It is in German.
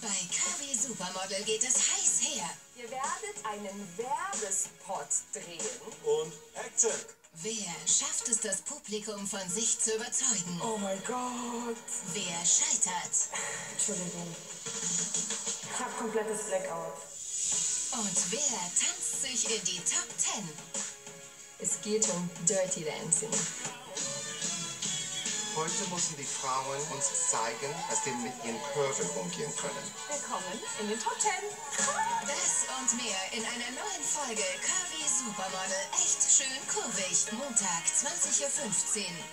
Bei Curvy Supermodel geht es heiß her. Ihr werdet einen Werbespot drehen. Und Action! Wer schafft es, das Publikum von sich zu überzeugen? Oh mein Gott. Wer scheitert? Entschuldigung. Ich hab komplettes Blackout. Und wer tanzt sich in die Top 10? Es geht um Dirty Dancing. Heute müssen die Frauen uns zeigen, dass sie mit ihren Kurven umgehen können. Willkommen in den Top 10. Das und mehr in einer neuen Folge Curvy Supermodel. Echt schön kurvig. Montag, 20.15 Uhr.